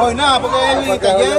Hoy nada, porque él viniste ayer.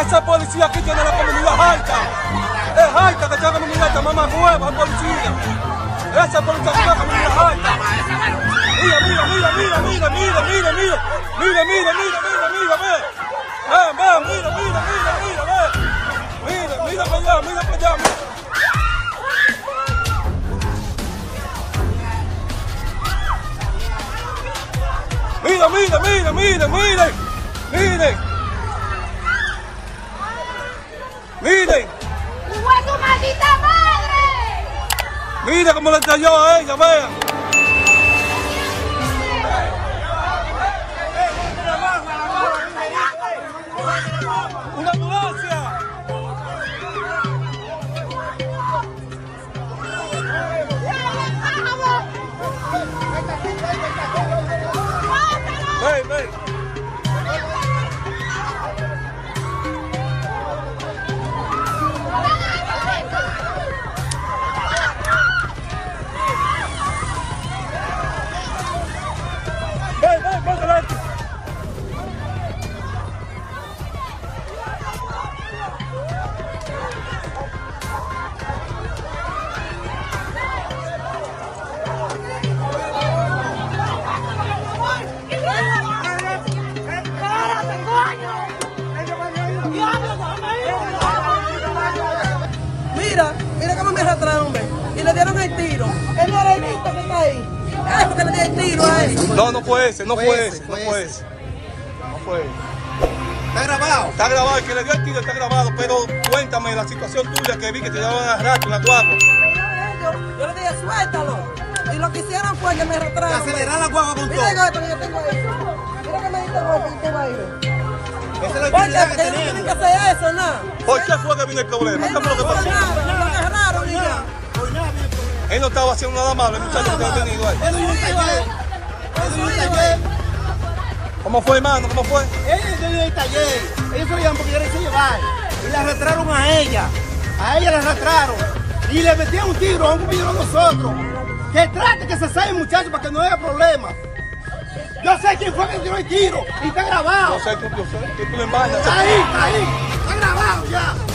Esa policía aquí tiene la comunidad alta. Es alta que tiene la comunidad alta, mamá nueva, policía. Esa policía tiene la comunidad alta. Mira, mira, mira, mira, mira, mira, mira, mira, mira, mira, mira, mira, mira, ve. Ven, ven, mira, mira, mira, mira, ve. Mira, mira para allá, mira para allá, mira. Mira, mira, mira, mira, mira. Miren. Mira cómo le cayó a ella, vean. ¡Una ambulancia! Ven, ven. Mira, mira cómo me arrastraron, ve. Y le dieron el tiro. El morenito que está ahí. Es porque le di el tiro a él. No, no fue ese, no Fue fue ese, ese, no ese. ese. No fue ese. Está grabado. Está grabado, el que le dio el tiro está grabado, pero cuéntame la situación tuya que vi que te llevaban a rato en la guagua. Yo le dije, suéltalo. Y lo que hicieron fue que me arrastraron. Acelerar la guagua con Mira todo. esto que yo tengo ahí. Mira que me diste golpe y tengo ahí. ve. Esa es la ¿Por qué? utilidad que no tienen que tenemos. hacer eso, nada. ¿Por qué fue que vino el problema? ¿Qué fue lo que pasó? Él no estaba haciendo nada malo, el muchacho que ha tenido ahí. Él vino un taller. Él vino un taller. ¿Cómo fue, hermano? ¿Cómo fue? Ellos vino del taller. Ellos se lo llevan porque quieren se llevar. Y la arrastraron a ella. A ella la arrastraron. Y le metían un tiro a un compañero de nosotros. Que trate que se salga el muchacho para que no haya problemas. Yo sé quién fue que tiró el tiro. Y está grabado. Yo sé, tú, yo sé, que tú le embajas. Está ahí, está ahí. Está grabado ya.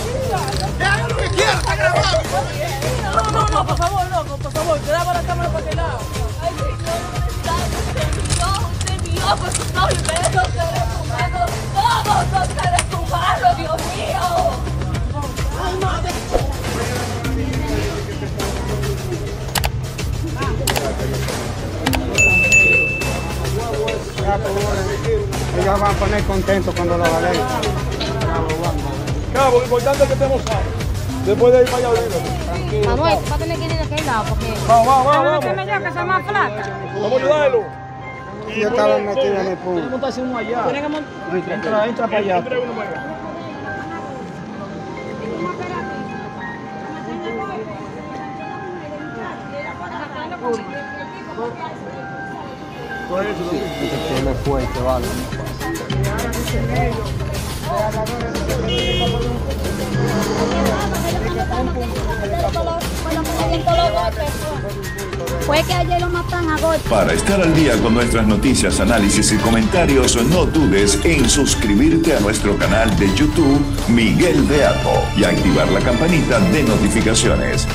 Van a poner contentos cuando lo valen. Cabo, lo importante es que estemos sanos. Después de ir para allá. Manuel, va a tener que ir de aquel lado porque... Vamos, vamos, vamos. ¿Sabes lo vamos. que soy más flaca. Vamos a ayudarlo. Yo estaba metido en el punto. Tiene que montar. Entra, entra para allá. Para allá. Tiene fuerte, vale. Para estar al día con nuestras noticias, análisis y comentarios, no dudes en suscribirte a nuestro canal de YouTube Miguel Beato y activar la campanita de notificaciones.